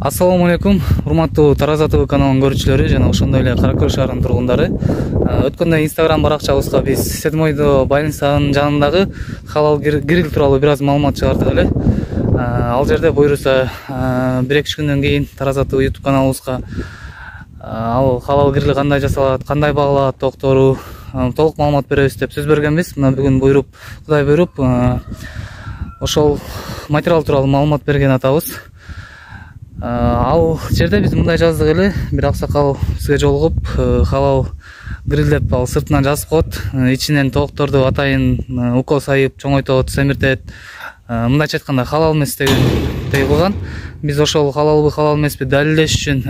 ассалому алейкум урматтуу тараза тв каналынын көрүүчүлөрү жана ошондой эле кара көл шаарынын тургундары. Өткөндө инстаграм баракчабызга биз седьмойдо больницанын жанындагы халал гриль тууралуу бир аз маалымат чыгардык эле. Ал жерде буюрса бир эки үч күндөн кийин тараза тв ютуб каналыбызга ал халал гриль кандай жасалат кандай багылат токтору толук маалымат беребиз деп сөз бергенбиз. Мына бүгүн буйруп кудай буйруп ошол материал тууралуу маалымат берген атабыз ал жерде биз мындай жаздык эле. Бир аксакал бизге жолугуп халал гриль деп ал сыртынан жазып коет ичинен тоокторду атайын укол айып чоңойтот семиртет. Мындайча айтканда халал эмес дегендей кылган биз ошол халалбы халал эмеспи далилдеш үчүн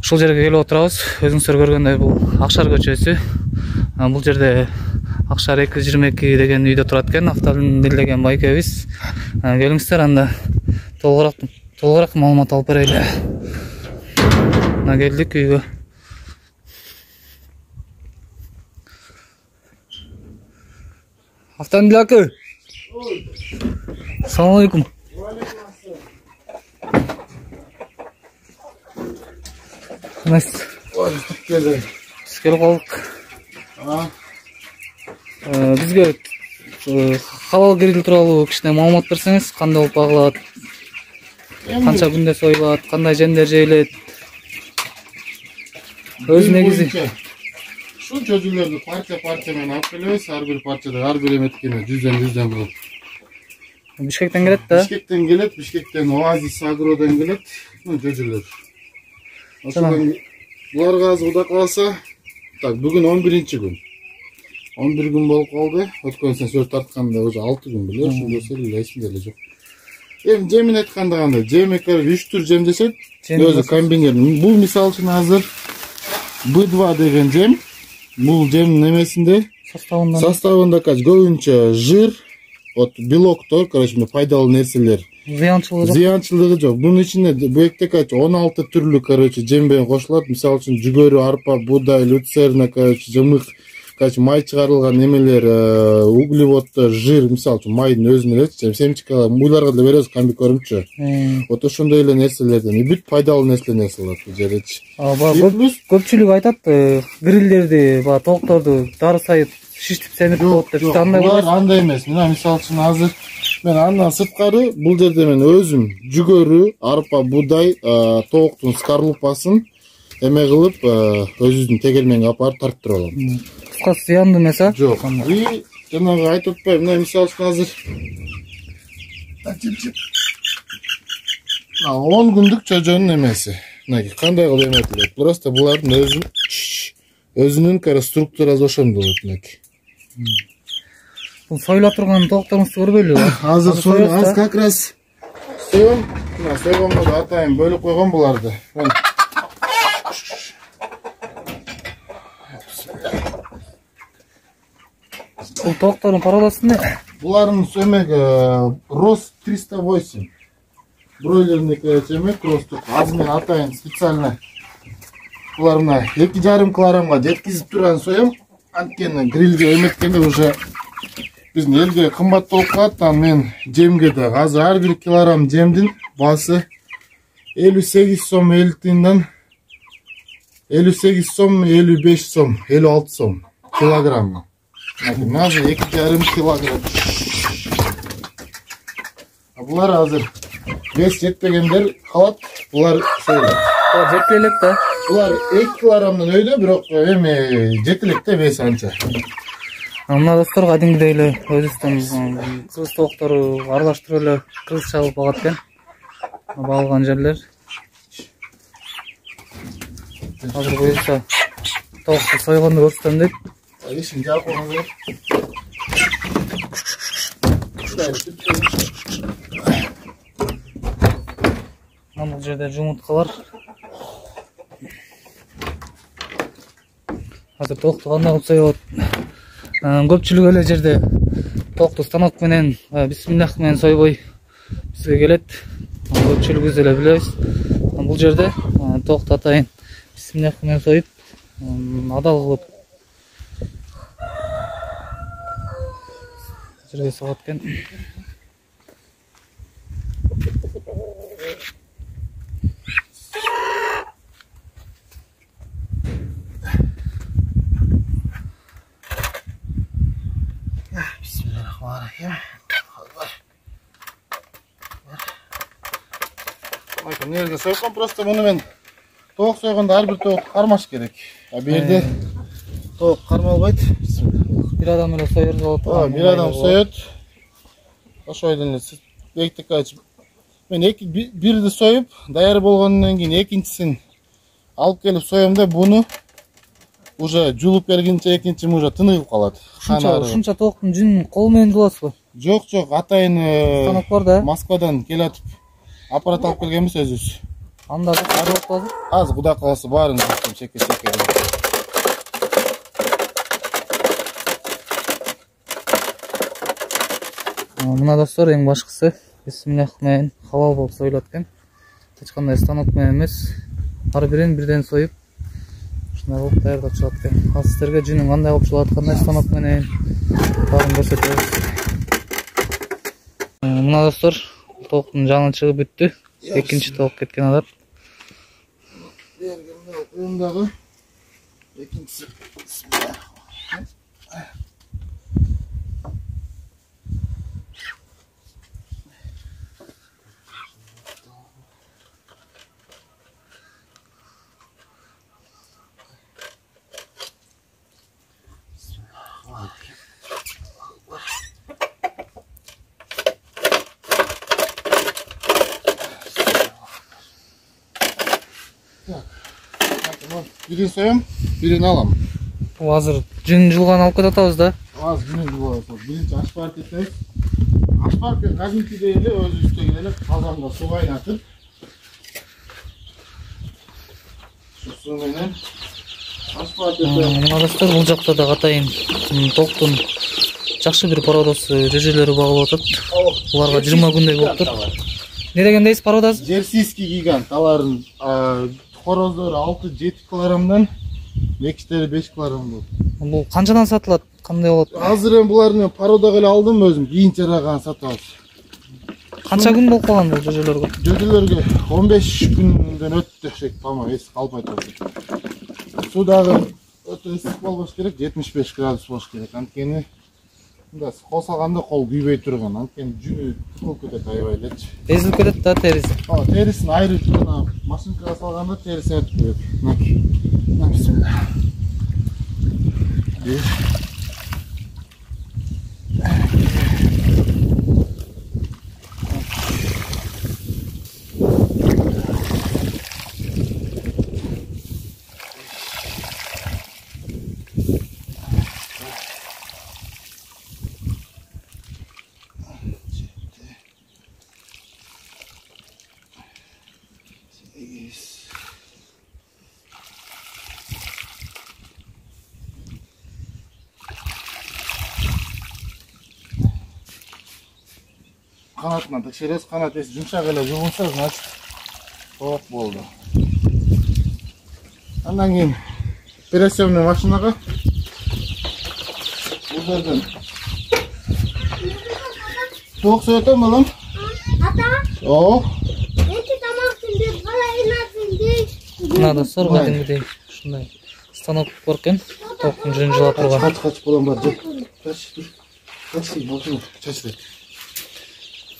ушул жерге келип отурабыз. Өзүңүздөр көргөндөй бул акшар көчөсү. Бул жерде акшар эки жүз жыйырма эки деген үйдө турат экен. Автомобиль деген байкебиз. Келиңиздер анда толугураак толугураак маалымат алып берели мына келдик үйгө автомобиль ака. Ассалому алейкум эмес биз келип калдык бизге халал гриль тууралуу кичине маалымат берсеңиз кандай болуп багылат канча күндө союлат кандай жемдер жейилет өзү негизи ушул чөжүлөрдү парча парча менен алып келебиз ар бир парчада ар бир эметкене жүздөн жүздөн кылып бишкектен келет да бишкектен келет бишкектен оазис агродон келет чөжүлөр ошодон буларга азыр кудай кааласа так бүгүн он биринчи күн он бир күн болуп калды өткөн сен сөз тартканда уже алты күн беле ушул эле эсимде эле жок эми жемин айтканда кандай жеми короче үч түр жем дешет өзү комбинированный бул мисалы үчүн азыр б два деген жем бул жемдин эмесинде составында составында короче көбүнчө жир вот белоктор короче мындай пайдалуу нерселер зыянчылыгы жок зыянчылыгы жок бунун ичинде буекте короче он алты түрлүү короче жем менен кошулат мисалы үчүн жүгөрү арпа буудай люцерна короче жымык короче май чыгарылган немелер углеводдор жир мисалы үчүн майдын өзүнүн элечи семечкалар уйларга деле беребиз комбикормчу вот ошондой эле нерселерден и бүт пайдалуу нерселерден жасалат бул жердечи плюс көпчүлүк айтат грилдерди баягы тоокторду дары сайып шиштип семирип коет деп жок андай булар андай эмес. Мына мисалы үчүн азыр мен андан сырткары бул жерде мен өзүм жүгөрү арпа буудай тооктун скорлупасын эме кылып өзүбүздүн тегерменге алып барып тарттырып алам кыскасы зыяндуу эмес а жок и жанагы айтып атпайбы мына мисалы үчүн азыр мына он күндүк чожонун эмеси мынакей кандай кылып эметилет просто булардын өзүнүн өзүнүн короче структурасы ошондой болот мынакей бул союла турган тоокторуңузду көрбөйлүбү азыр аз как раз соем мына сойгонго да атайын бөлүп койгон буларды Мына. бул тооктордун породасы эмне булардын эмеги рост триста восемь. Бройлердики эме кросстук азыр мен атайын специально булар мына эки жарым килограммга жеткизип турган соем анткени грилге биздин элге кымбат болуп калат анан мен жемге дагы азыр ар бир килограмм жемдин баасы элүү сегиз сом элүү тыйындан элүү сегиз сом элүү беш сом элүү алты сом килограммы. Мына азыр эки жарым килограмм А булар азыр вес жетпегендер калат булар союлат жетпей да булар эки килограммдан өйдө бирок эми жете элек да веси анча мына достор кадимкидей эле өзүбүздүн кыргыз тооктору аралаштырып эле кыргызча кылып багат экен багылган жерлер азыр буюрса тоокту сойгонду көрсөтөм дейт эшигин жаап койгоңуздар мына бул жерде жумурткалар азыр кылып союп атат көпчүлүк эле жерде тоокту станок менен бисмиллах менен сойбой бизге келет. Көпчүлүгүбүз эле билебиз бул жерде токту атайын бисмиллах менен союп адал кылып жүргізіп салады екен бисмиллахи жерде сойқан просто мұнымен тоқ сойғанда әрбір тоқ қармаш керек. А бұл тоқ қармалбайды бир адам эле соер болот Aa, bir adam soyut. Ошойдон бектик ачып. Мен эки би- бирди союп, даяр болгондон кийин экинчисин алып келип соем да буну уже жуулуп бергенче экинчим уже тыныгып калат. ушунча ушунча тооктун жүнүн кол менен жууласызбы Жок, жок, атайын станок бар да Москвадан келатып аппарат алып келгенбиз өзүбүз. анда Аз кудай кааласа баарын жуптум шеке мына достор эң башкысы бисмиллах менен халал болуп союлат экен. Эч кандай станок менен эмес. Ар бирин бирден союп ушундай кылып даярдап чыгат экен. Ал сиздерге жүнүн кандай кылып чыгат кандай станок менен баарын көрсөтөбүз? Э, мына достор тооктун жаны чыгып бүттү экинчи тоок кеткен атат Кuyumdagы экинчиси. Бирин соем, бирин алам. бул азыр жүн жуулганын алып кетип атабыз да Az günün bu Birinci asfalt etmek. Asfalt ve kazıntı değil de öz üstte gidelim. Kazanda su kaynatıp. Şu suyla asfalt Э, etmek. мына достор бул жакта да атайын м, тооктун жакшы бир породасы жөжөлөрү багылып атат буларга жыйырма күндөй болуптур эмне дегендейсиз породасы Жерсийский гигант. Аларын хороздору 6-7 килограммдан Мекиштери 5 килограмм болот. бул канчадан сатылат кандай болот Азыр эми буларды мен пародага эле алдым өзүм. Кийин чараган сатып алып. канча күн болуп калган бул жөжөлөргө Жөдөлөргө 15 күндөн өттү шек пама эс калпай турду. Судагы өтө ысык болбош керек, 75 градус болуш керек. Анткени мындай кол салганда кол күйбөй турган. Анткени жүнү тыкылып кетет аябай элечи. эзилип кетет да териси А, терисин айрып жана машинкага салганда терисин өтүп кетет. Мынакей. Мына бисмилла. Бир. Kanatına tekşeriz. Kanat esi yumuşak ele yumuşak значит soğuk oldu. Ondan keyin пересемный машинаға Бұлдардан Тоқ сөйтем балам. Ата, О, эки тамактын деп калай ынасын дейт. мына достор кадимгидей ушундай станок бар экен тооктун жүнүн жуулап турган falan var. Dur. Kaç dur. Kaç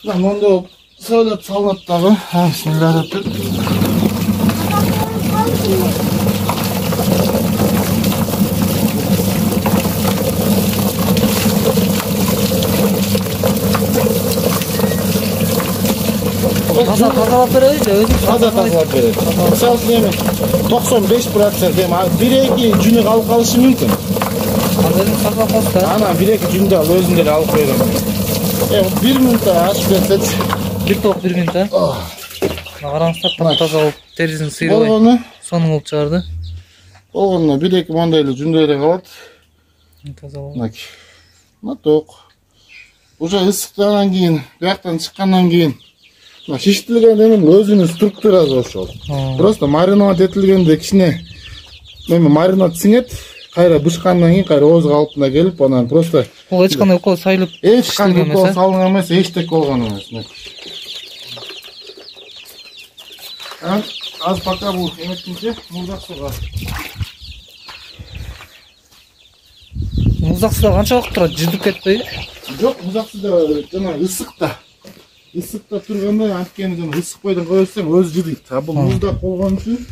Lan onda söyle sallat tabi. Ha bismillahirrahmanirrahim. таза тазалап да өзүбүз Taze tazalap verir. Misal үшін емен 95% дем. Bir iki жүні қалып қалышы мүмкін. өзүбүз саклап коебуз да Ана bir iki жүнді ал өзінде алып беремін. E, bir minutта ашып берсечи. бир тоок бир минут мына караңыздар тап таза терисин сыйрабай Болгону, сонун кылып чыгарды болгону bir iki мындай эле жүндөр эле калат. таза мынакей мына тоқ. Уже ысыктандан кийин бияктан чыккандан кийин мына шиштилген эмин өзүнүн структурасы ошол просто маринад этилгенде кичине эми маринад сиңет кайра бышкандан кийин кайра өз калыбына келип анан просто бул эч кандай укол сайылып шиштелген укол эчтеке болгон эмес мынакей. Анан азыр пока бул эметкенче муздак сууга муздак сууда канча убакыт турат жырдып кетпейби жок муздак сууда жана ысык да ысыкта турганда анткени жана ысыкпайдан кое берсең өзү жыдыйт а бул А. муздак болгон үчүн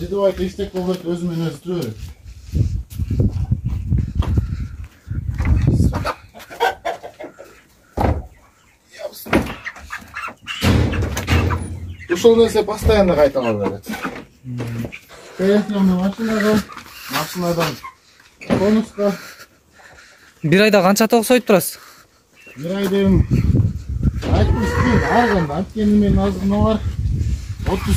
жыдыбайт эчтеке болбойт өзү менен өзү тура ушул нерсе постоянно кайталана берет пересъемный машинага машинадан конуска бир айда канча ток союп турасыз бир айда кийин ар кандай анткени менин азырына бар отуз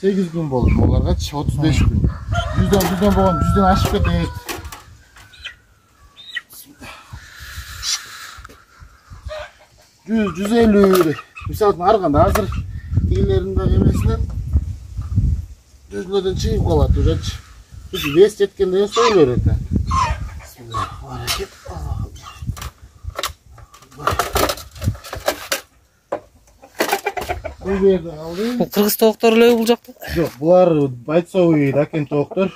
сегиз күн болду буларгачы отуз беш күн жүздөн жүздөн болгон жүздөн ашып кетет жүз жүз элүү мисалы үчүн ар кандай азыр тигилердин дагы эмесинен жүзүнөн чыгып калат уже вес жеткенде союла берет да бул жерде калды бул кыргыз тооктор элеби бул жакта Жоқ, бұлар бойцовый дакен тоқтар.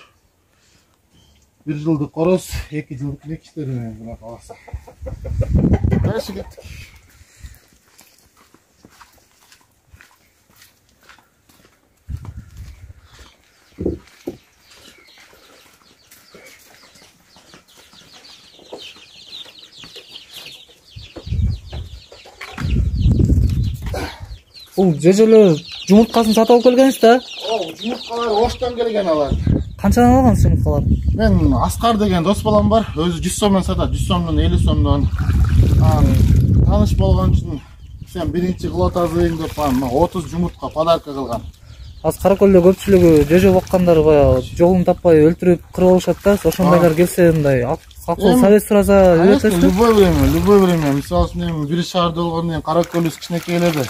Bir жылдық қорос, екі жылдық лекіштерімен бұна қаласа. Дальше кеттік. Бул жежелер жумурткасын сатып алып келгенсиз да жұмыртқалар Оштан келген алар. канчадан алгансыз жумурткаларды Мен Асқар деген дос балам бар. Өзі 100 сомнан сатады, 100 сомнан, 50 сомнан. Ан таныш болған үшін сен бірінші қыла тазыйын деп ан 30 жұмыртқа подарка қылған. азыр кара көлдө көпчүлүгү жеже баккандар баягы жолун таппай өлтүрүп кырып алышат да ошондойлор келсе мындай акыл Эми, совет сураса любой время, любой время. Мисалы үчүн эми бир шаарда болгондон кийин кара көлүс кичинекейледи. Бир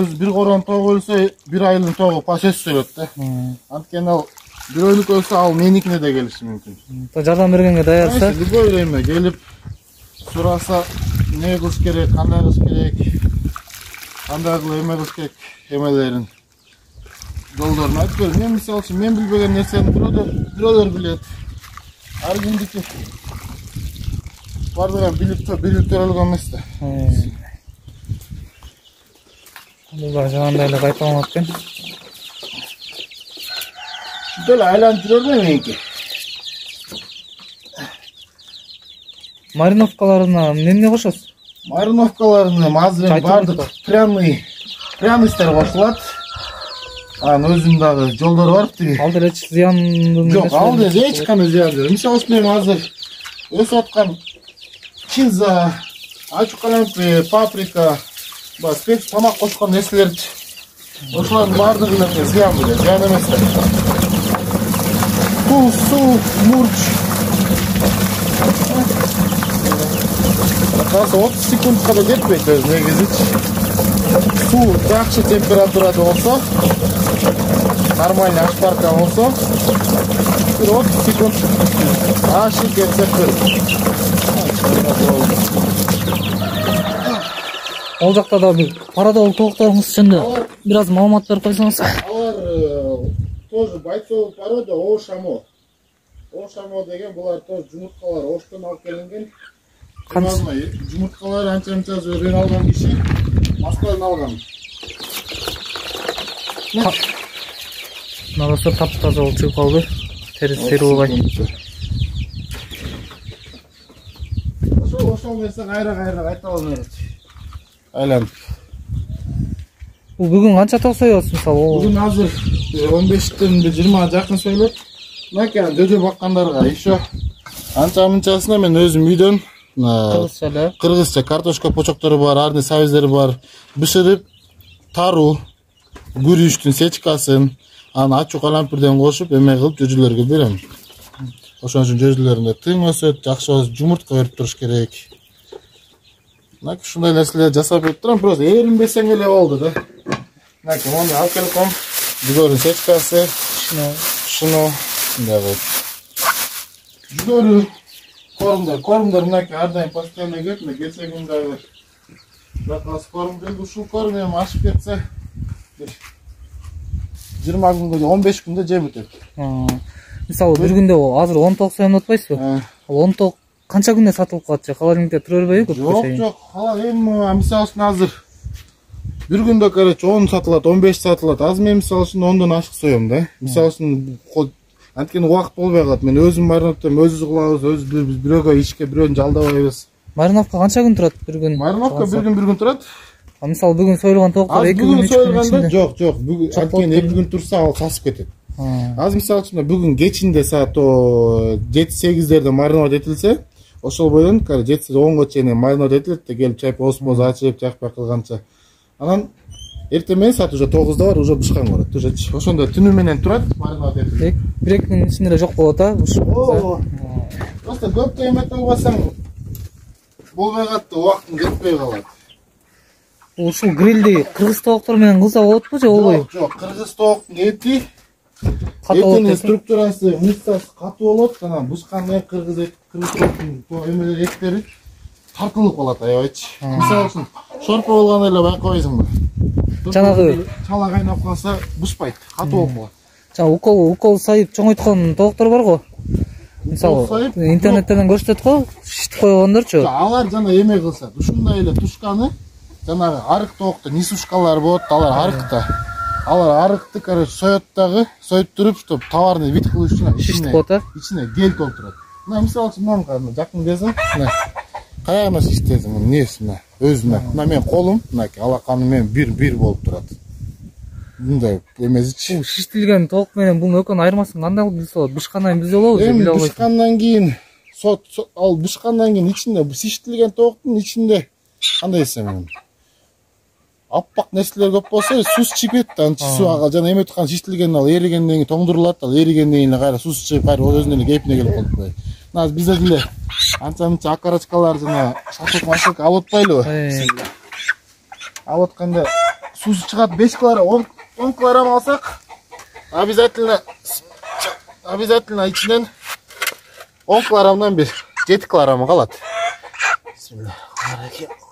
өз бир корон тоого өлсө, бир айылдын паш өз сөйлөт да. Анткени ал бирөөнүкү өлсө ал меникине да келиши мүмкүн. жардам бергенге даярсыз любой время келип сураса эмне кылыш керек, кандай кылыш керек, кандай кылып эме кылыш керек эмелерин жолдорун айтып берем. Мен мисалы үчүн мен билбеген нерсени бирөөдөр бирөөлөр билет. Ар кимдики бардыгын билип билип төрөлгөн эмес да. Бул да жанагындай эле кайталанат экен Ушинтип эле айланып жүрөр да меники. мариновкаларына эмне кошосуз Мариновкаларын эми азыр эми Айтып бардык өтүп пряный пряностьтер кошулат. Анын өзүнүн дагы жолдору бар тиги. ал деле эч зыяндын Жок, ал да эч кандай зыян жок. Мисалы үчүн эми азыр өсүп аткан чинза, ачук калампи, паприка, тамак кошкон нерселерди ошолордун баардыгы эле зыян беле, зыян эмес да. Туз, суу, мурч. Караса 30 секундка да жетпейт өзү негизичи. Суу жакшы температурада болсо, нормальный ашпарка болсо, bir 30 sekund aşık etse kır. ал жакта да бир парадол тоокторуңуз жөнүндө бир аз маалымат берип койсоңуз Алар э, тоже бойцовый порода Ошамо. Ошамо деген булар тоже жумурткалар Оштан алып Привозной жумурткалар анча мынча өзүнүн алган киши Москвадан алган. нараса таптаза болуп чыгып калды териси тери болбой Ошол ошол нерсе кайра кайра. Айланып. Бул бүгүн канча ток соебуз мисалы ол Бүгүн азыр 15тен 20 жакын сөйлөп. Мынакей дөдө баккандарга еще анча мынчасына мен өзүм үйдөн мына кыргызча эле кыргызча картошка почоктору бар, арный сабиздери бар. Бышырып тару, күрүчтүн сечкасын, анан ачуу калампирден кошуп эме кылып жөжөлөргө берем. Ошон үчүн жөжөлөрүндө тың өсөт, жакшы жумуртка берип туруш керек. Мынакей ушундай нерселерди жасап берип турам, просто эринбесең эле болду да. Мынакей мону алып келип коем. Жүгөрүн сечкасы, шыно, мындай кылып. Жүгөрү кормдор, кормдор мынакей ар дайым постоянно келет, мына келсе күн дагы запас корм келди, ушул корм эми ашып кетсе бир жыйырма күнгө же он беш күндө жеп бүтөт. мисалы бир күндө азыр он ток союмун атпайсызбы Э, ал он ток канча күндө сатылып калат же холодильникте тура бербейби көп жок жок эми мисалы үчүн азыр. Бир күндө короче он сатылат он беш сатылат. Азыр мен мисалы үчүн ондон ашык соем да. Мисалы үчүн анткени убакыт болбой калат мен өзүм мариновдойм өзүбүз кылабыз өзүбүз билебиз бирөөгө ишке бирөөнү жалдабайбыз. Мариновка канча күн турат бир күн? Мариновка бир күн бир күн турат. Мисалы бүгүн союлган тооктор азыр эки күн бүгүн союлганда ичинде жок жок. Бүгүн анткени эки күн турса ал сасып кетет. А, азыр мисалы үчүн мына бүгүн кечинде саат жети сегиздерде мариновать этилсе ошол бойдон короче жети онго чейин мариновать этилет да келип чайпа оз боз ачып жакпай кылганча анан эртең менен саат уже тогузда бар уже бышкан көрөт ужечи ошондо түнү менен турат бир эки күнүн ичинде эле жок болот а ооба просто көп эметип албасаң болбой калат да убактың кетпей калат. Ушул грилди кыргыз тооктор менен кылса болотпу же болбойбу жок жок кыргыз тооктун эти этинин структурасы мышцасы катуу болот анан бышкандан кийин кыргыз эт эттери тартылып калат аябайчы мисалы үчүн шорпо болгондо эле байкабайсыңбы Жанагы- чала кайнап калса бышпайт катуу болуп калат жана укол укол сайып чоңойткон тооктор бар го мисалы интернеттерден көрсөтөт го шишип койгондорчу алар жана эме кылышат ушундай эле тушканы жанагы арык тоокто несушкалар болот алар арыкта алар арыкты короче соет дагы союп туруп чтобы товарный вид кылыш үчүн Шиштип коет, а? ичине гель толтурат мына мисалы үчүн мынаны кара мына жакын келсең мына каягына шиштесиң мына эмнеси мына өзү мына мына менин колум мынакей алаканым менен бир бир болуп турат мындай эмесичи бул шиштилген тоок менен бунун экөөнүн айырмасын кандай кылып билсе болот бышкандан билсе же эми бышкандан кийин со- со- ал бышкандан кийин ичинде шиштилген тооктун ичинде кандай десем эми аппак нерселер көп болсо суз чыгып кетти анан суу ага жана эметип аткан шиштилген ал эригенден кийин тоңдурулат ал эригенден кийин эле кайра суз чыгып кайра өзүнүн эле кейпине келип мына деле анча мынча окорочкалар жана шашлык машлык алып атпайлыбы алып атканда суз чыгат беш килограмм он килограмм алсак обязательно обязательно ичинен он килограммдан бир жети килограммы калат. Бисмиллахиррахманиррахим.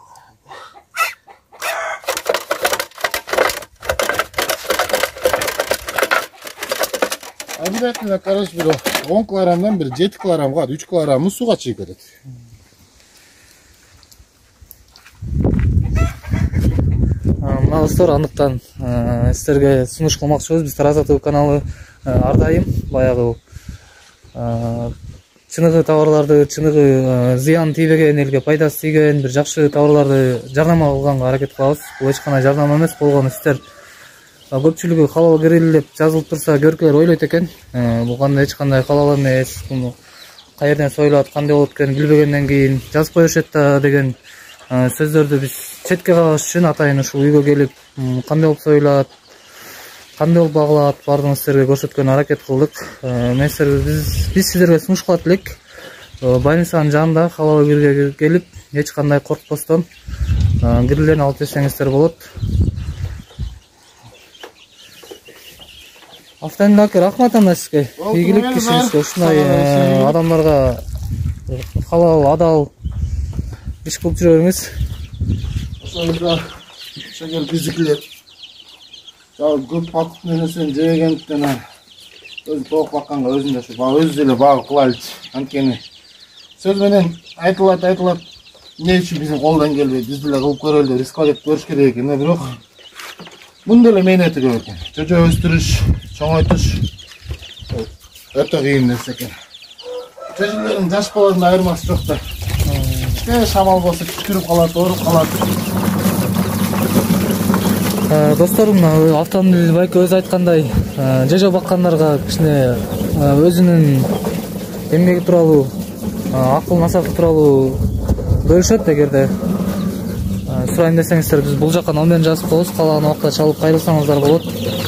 Обязательно короче бир он килограммдан бир жети килограмм калат үч килограммы сууга чыгып кетет а, мына достор андыктан а, сиздерге сунуш кылмакчыбыз биз тараза тв каналы а, ар дайым баягы а, чыныгы товарларды чыныгы зыян тийбеген элге пайдасы тийген бир жакшы товарларды жарнама кылганга аракет кылабыз бул эч кандай жарнама эмес болгону сиздер көпчүлүгү халал гриль деп жазылып турса көркөлөр ойлойт экен. Э, бул кандай эч кандай халал эмес. Буну каерден союлат кандай болот экенин билбегенден кийин жазып коюшат да деген э, сөздөрдү биз четке кагыш үчүн атайын ушул үйгө келип кандай болуп союлат кандай болуп багылат баардыгын сиздерге көрсөткөнгө аракет кылдык. Э, мен биз сиздерге сунуш кылат элек. Больницанын жанында халал грилге келип эч кандай коркпостон грилден алып жесеңиздер болот бар. ушундай Сау болыңыз, э, ийгилик. адамдарга э, халал адал иш кылып жүрө бериңиз ошондо ошогер биздикилер жалпы көп анан өзү тоок бакканга өзүн да ушу өзүбүз эле багып кылайлычы анткени сөз менен айтылат айтылат эмне үчүн биздин колдон келбейт биз деле кылып көрөлү деп рисковать этип көрүш керек экен да бирок мунун деле мээнети көп экен жожо өстүрүш чоңойтуш өтө кыйын нерсе экен чөжөлөрдүн жаш баладын айырмасы жок да кичине шамал болсо түшкүрүп калат ооруп калат достор мына автомобиль байке өзү айткандай жежо баккандарга кичине өзүнүн эмгеги тууралуу акыл насааты тууралуу бөлүшөт эгерде сурайын десеңиздер биз бул жака номерин жазып коебуз каалаган убакта чалып кайрылсаңыздар болот